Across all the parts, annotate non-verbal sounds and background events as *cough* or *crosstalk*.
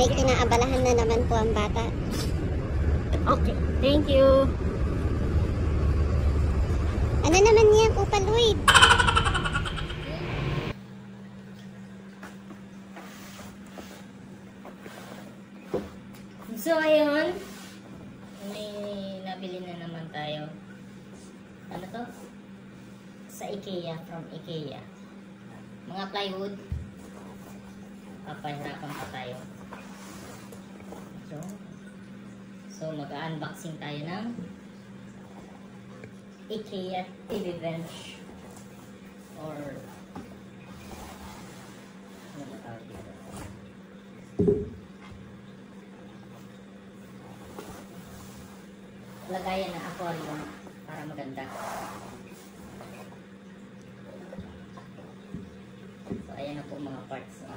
May kinaabalahan na naman po ang bata. Okay, thank you. Ano naman yan, Upa Lloyd? So, ayun. May nabili na naman tayo. Ano to? Sa IKEA, from IKEA. Mga plywood. Papahirapan pa tayo. So, so mag-unboxing tayo ng IKEA TV bench. Or, ano ba tawag dito? lagayan ng aquarium para maganda. So, ayan na po mga parts niya.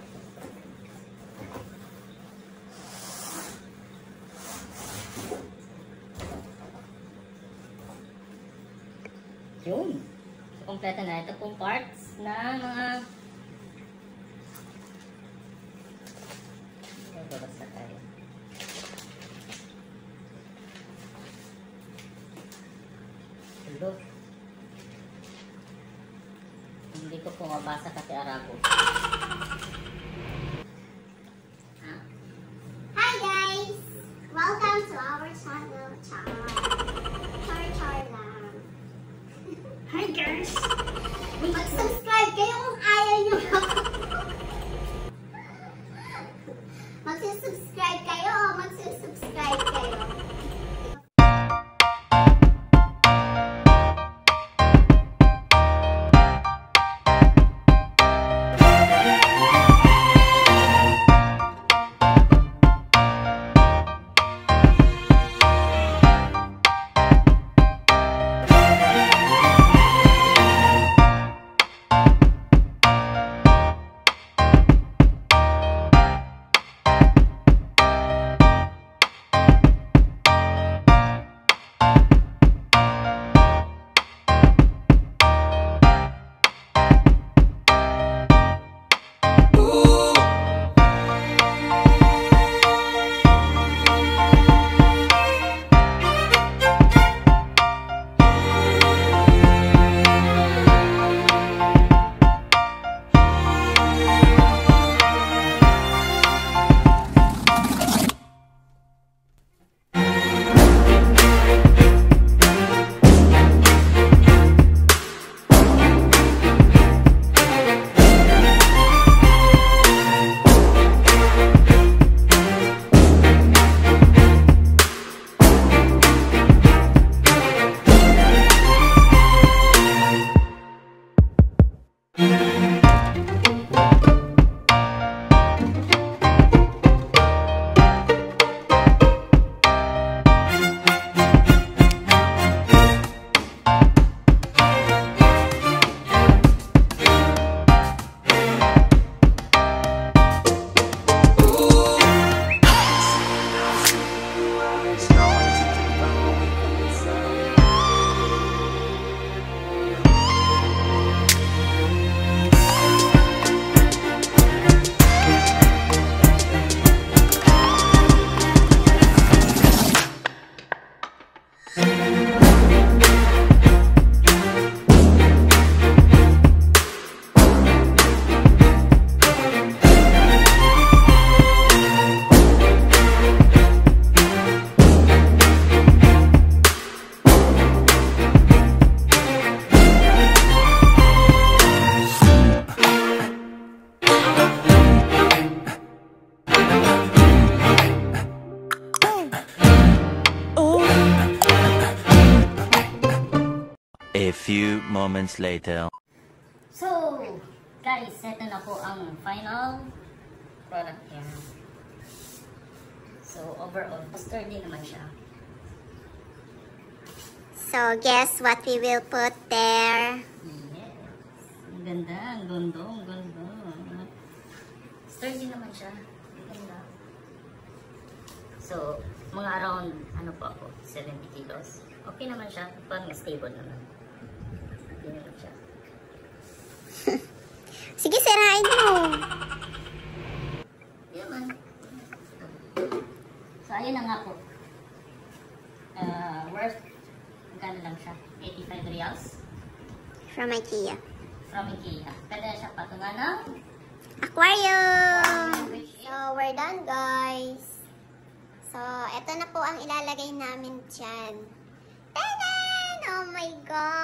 Yun. So, kompleto na. Ito pong parts na mga Babasa tayo. Hello. Hindi ko po mabasa kasi Arabo. A few moments later. So, guys, ito na po ang final product niya. So, overall, sturdy naman siya. So, guess what we will put there? Yes. Ang ganda, ang gondo, ang gondo. Sturdy naman siya. Ganda. So, mga around, ano po ako, 70 kilos. Okay naman siya. Parang stable naman. Sige, sirain mo. Yaman. So, ayun na nga po. Uh, worth, magkano lang siya? 85 reals. From IKEA. From IKEA. Pwede na siya patunga ng... Aquarium! So, we're done, guys. So, eto na po ang ilalagay namin dyan. Tada! Oh my God!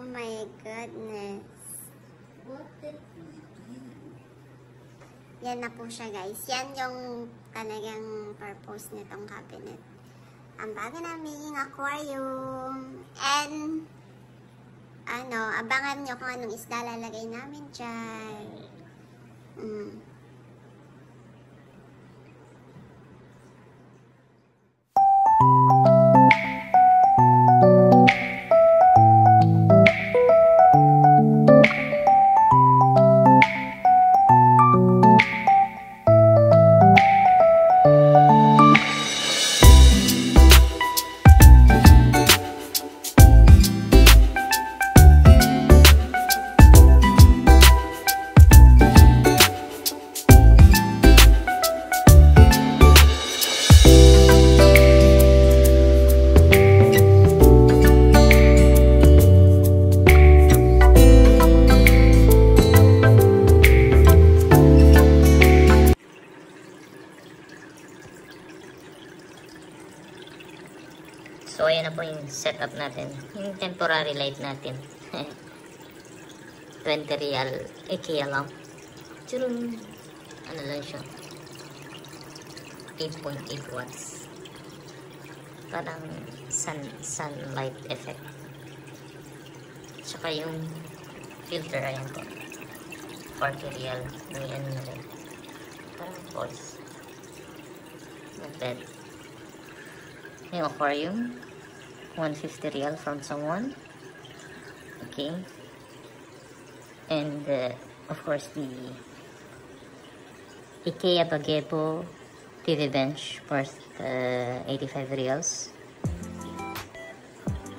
Oh my goodness. Yan na po siya, guys. Yan yung talagang purpose nitong cabinet. Ang bago naming aquarium. And, ano, abangan nyo kung anong isda lalagay namin dyan. Mm. Setup natin. Yung temporary light natin. *laughs* 20 real. IKEA lang. Churun. Ano lang siya. 8.8 watts. Parang sun, sunlight effect. Tsaka yung filter, ayan po. 40 real. May ano na rin. Parang voice. Not bad. Yung aquarium. 150 real from someone. Okay. And, uh, of course, the IKEA Bagebo TV bench worth uh, 85 reals.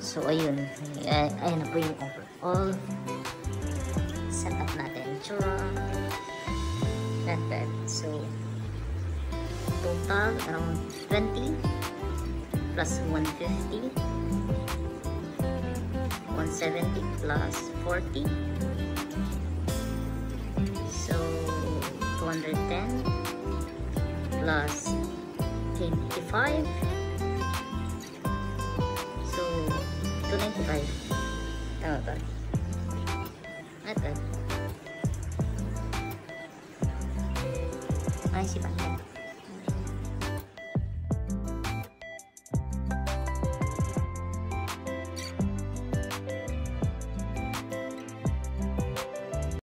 So, ayun. Ay, ayun na po yung overall setup natin. Tsura. Not bad. So, total around 20 plus 150 170 plus 40 so 210 plus 85 so 295 tama ba? not bad ay si Pantay